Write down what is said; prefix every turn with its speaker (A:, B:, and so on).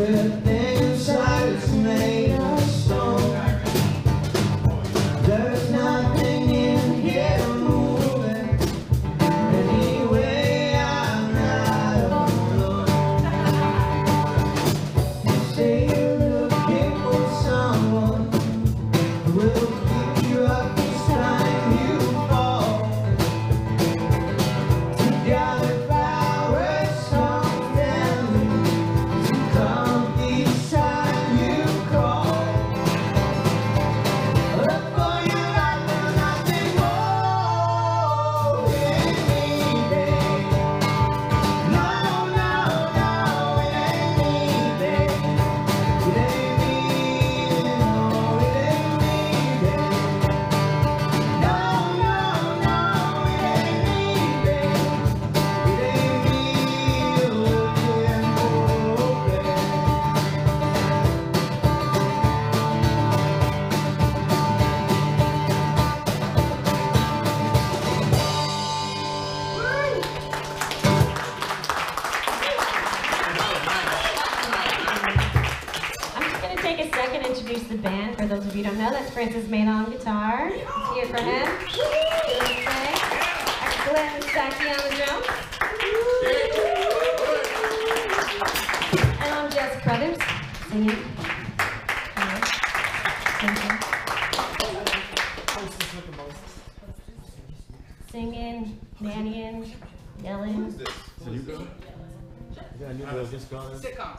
A: Yeah. Introduce the band. For those of you who don't know, that's Francisco Mena on guitar. Let's hear for him. Okay. Glenn Sacchi on the drums. And I'm Jess Crothers, singing. Singing, nannying, yelling.
B: So you go? Yeah, you go just gone.
C: Sitcom.